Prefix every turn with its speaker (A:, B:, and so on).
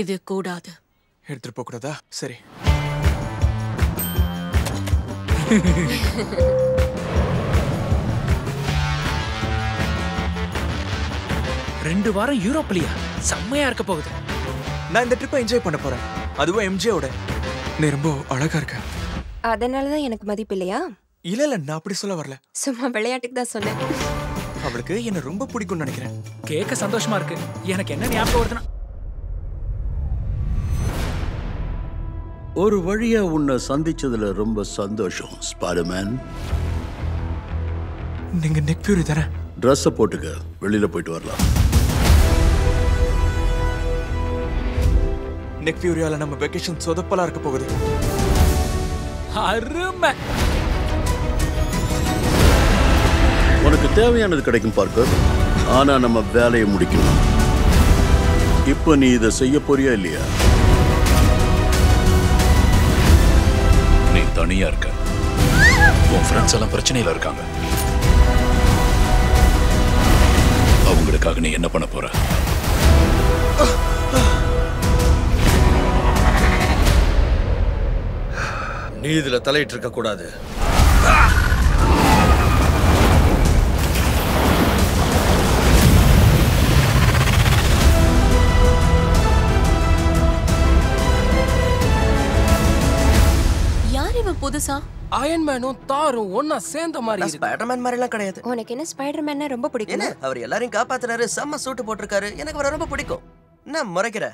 A: இது கூடாது.
B: எடுத்துட்டு போக கூடாதா சரி.
C: ரெண்டு வாரம் யூரோப்லயா செம்மையா இருக்க போகுது.
B: நான் இந்த ட்ரிப்பை என்ஜாய் பண்ண போறேன். அதுவும் எம்ஜியோட நீ ரொம்ப அழகா இருக்க.
D: அதனால தான் எனக்கு மதிப்பு இல்லையா?
B: இல்ல இல்ல நான் அப்படி சொல்ல வரல.
D: சும்மா விளையாட்டுக்கு தான் சொன்னேன்.
B: அவளுக்கு என்ன ரொம்ப பிடிக்கும்னு நினைக்கிறேன்.
C: கேட்க சந்தோஷமா இருக்கு. எனக்கு என்ன ஞாபகம் வருதுன்னா
E: ஒரு வழியா உன்னை சந்திச்சதுல ரொம்ப சந்தோஷம் ஸ்பைடர்மேன்
B: நீங்க நெக் பியூரி தானே?
E: ட்ரெஸ்ஸை போட்டுக்க. வெளியில போயிட்டு வரலாம்.
B: நெக் பியூரியால நம்ம வெக்கேஷன் சொதப்பலா இருக்க போகுது.
C: அருமை.
E: உனக்கு தேவையானது கிடைக்கும் பார்க்கர். ஆனா நம்ம வேலையை முடிக்கணும். இப்போ நீ இதை செய்ய போறியா இல்லையா?
F: நீ தனியா இருக்க. உன் ஃப்ரெண்ட்ஸ் எல்லாம் பிரச்சனையில இருக்காங்க. அவங்களுக்காக நீ என்ன பண்ண போற?
G: நீ இதுல தலையிட்டு இருக்க கூடாது.
A: யார் இவன் புதுசா?
H: அயன்மேனும் தாரும் ஒன்னா சேர்ந்த மாதிரி இருக்கு.
I: ஸ்பைடர்மேன் மாதிரி எல்லாம் கிடையாது.
D: உனக்கு என்ன ஸ்பைடர்மேன்னா ரொம்ப பிடிக்கும்?
I: என்ன? அவர் எல்லாரையும் காப்பாத்துறாரு செம்ம சூட்டு போட்டிருக்காரு. எனக்கு அவரை ரொம்ப பிடிக்கும். என்ன முறைக்கிற?